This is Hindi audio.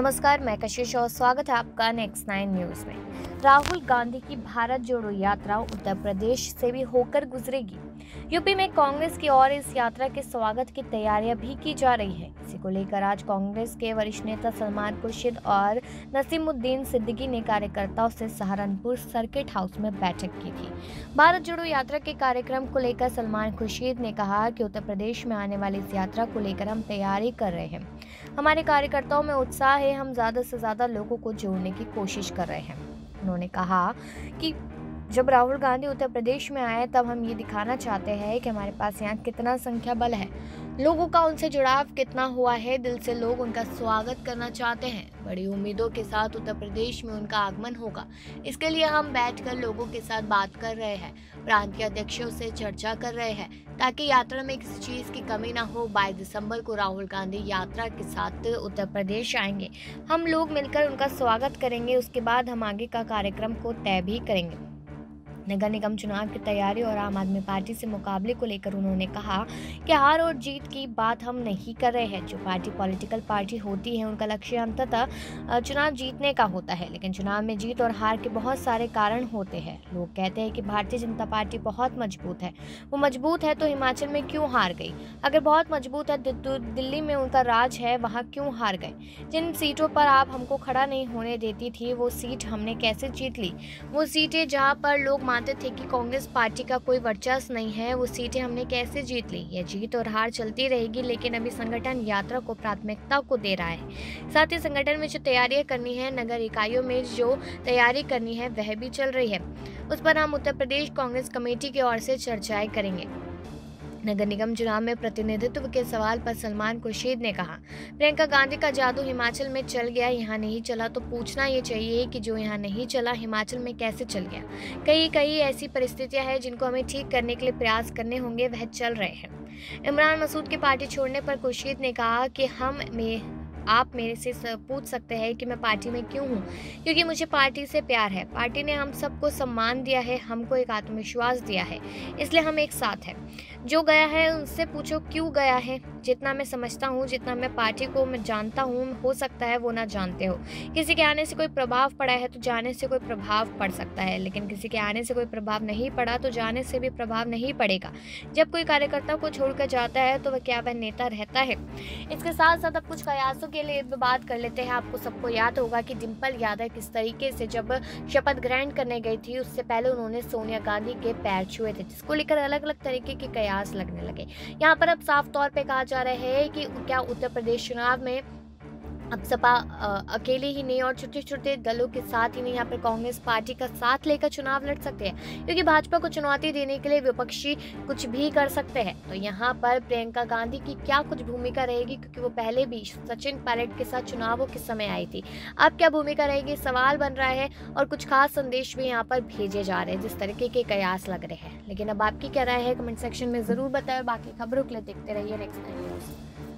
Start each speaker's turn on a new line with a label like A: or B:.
A: नमस्कार, मैं कशिश और स्वागत है आपका नेक्स्ट नाइन न्यूज़ में। राहुल गांधी की भारत जोड़ो यात्रा उत्तर प्रदेश से भी होकर गुजरेगी। यूपी में कांग्रेस की ओर इस यात्रा के स्वागत की तैयारियाँ भी की जा रही है। इसी को लेकर आज कांग्रेस के वरिष्ठ नेता सलमान खुर्शीद और नसीमुद्दीन सिद्दीकी ने कार्यकर्ताओं से सहारनपुर सर्किट हाउस में बैठक की थी। भारत जोड़ो यात्रा के कार्यक्रम को लेकर सलमान खुर्शीद ने कहा कि उत्तर प्रदेश में आने वाली इस यात्रा को लेकर हम तैयारी कर रहे हैं। हमारे कार्यकर्ताओं में उत्साह है, हम ज़्यादा से ज़्यादा लोगों को जोड़ने की कोशिश कर रहे हैं। उन्होंने कहा कि जब राहुल गांधी उत्तर प्रदेश में आए, तब हम ये दिखाना चाहते हैं कि हमारे पास यहाँ कितना संख्या बल है। लोगों का उनसे जुड़ाव कितना हुआ है, दिल से लोग उनका स्वागत करना चाहते हैं। बड़ी उम्मीदों के साथ उत्तर प्रदेश में उनका आगमन होगा। इसके लिए हम बैठकर लोगों के साथ बात कर रहे हैं, प्रांतीय अध्यक्षों से चर्चा कर रहे हैं, ताकि यात्रा में किसी चीज़ की कमी ना हो। बाईस दिसंबर को राहुल गांधी यात्रा के साथ उत्तर प्रदेश आएँगे। हम लोग मिलकर उनका स्वागत करेंगे, उसके बाद हम आगे का कार्यक्रम को तय भी करेंगे। नगर निगम चुनाव की तैयारी और आम आदमी पार्टी से मुकाबले को लेकर उन्होंने कहा कि हार और जीत की बात हम नहीं कर रहे हैं। जो पार्टी पॉलिटिकल पार्टी होती है, उनका लक्ष्य अंततः चुनाव जीतने का होता है। लेकिन चुनाव में जीत और हार के बहुत सारे कारण होते हैं। लोग कहते हैं कि भारतीय जनता पार्टी बहुत मज़बूत है। वो मज़बूत है तो हिमाचल में क्यों हार गई? अगर बहुत मज़बूत है तो दिल्ली में उनका राज है, वहाँ क्यों हार गए? जिन सीटों पर आप हमको खड़ा नहीं होने देती थी, वो सीट हमने कैसे जीत ली? वो सीटें जहाँ पर लोग मानते थे कि कांग्रेस पार्टी का कोई वर्चस्व नहीं है, वो सीटें हमने कैसे जीत ली? ये जीत और हार चलती रहेगी, लेकिन अभी संगठन यात्रा को प्राथमिकता को दे रहा है। साथ ही संगठन में जो तैयारियाँ करनी है, नगर इकाइयों में जो तैयारी करनी है, वह भी चल रही है। उस पर हम उत्तर प्रदेश कांग्रेस कमेटी की ओर से चर्चाएँ करेंगे। नगर निगम चुनाव में प्रतिनिधित्व के सवाल पर सलमान खुर्शीद ने कहा। प्रियंका गांधी का जादू हिमाचल में चल गया, यहाँ नहीं चला तो पूछना ये चाहिए कि जो यहाँ नहीं चला, हिमाचल में कैसे चल गया? कई कई ऐसी परिस्थितियाँ हैं जिनको हमें ठीक करने के लिए प्रयास करने होंगे, वह चल रहे हैं। इमरान मसूद की पार्टी छोड़ने पर खुर्शीद ने कहा कि हम में आप मेरे से पूछ सकते हैं कि मैं पार्टी में क्यों हूँ। क्योंकि मुझे पार्टी से प्यार है। पार्टी ने हम सबको सम्मान दिया है, हमको एक आत्मविश्वास दिया है, इसलिए हम एक साथ हैं। जो गया है, उनसे पूछो क्यों गया है? जितना मैं समझता हूँ, जितना मैं पार्टी को मैं जानता हूँ, हो सकता है वो ना जानते हो। किसी के आने से कोई प्रभाव पड़ा है तो जाने से कोई प्रभाव पड़ सकता है, लेकिन किसी के आने से कोई प्रभाव नहीं पड़ा तो जाने से भी प्रभाव नहीं पड़ेगा। जब कोई कार्यकर्ता को छोड़कर जाता है तो वह क्या वह नेता रहता है? इसके साथ साथ अब कुछ कयासों के लिए बात कर लेते हैं। आपको सबको याद होगा कि डिम्पल यादव किस तरीके से जब शपथ ग्रहण करने गई थी, उससे पहले उन्होंने सोनिया गांधी के पैर छुए थे, जिसको लेकर अलग अलग तरीके के कयास लगने लगे। यहाँ पर अब साफ़ तौर पर कहा जा रहा है कि क्या उत्तर प्रदेश चुनाव में अब सपा अकेले ही नहीं और छोटे छोटे दलों के साथ ही नहीं, यहाँ पर कांग्रेस पार्टी का साथ लेकर चुनाव लड़ सकते हैं। क्योंकि भाजपा को चुनौती देने के लिए विपक्षी कुछ भी कर सकते हैं। तो यहाँ पर प्रियंका गांधी की क्या कुछ भूमिका रहेगी? क्योंकि वो पहले भी सचिन पायलट के साथ चुनावों के समय आई थी। अब क्या भूमिका रहेगी? सवाल बन रहा है और कुछ खास संदेश भी यहाँ पर भेजे जा रहे हैं, जिस तरीके के कयास लग रहे हैं। लेकिन अब आपकी क्या राय है? कमेंट सेक्शन में ज़रूर बताएँ। बाकी खबरों के लिए देखते रहिए नेक्स्ट न्यूज़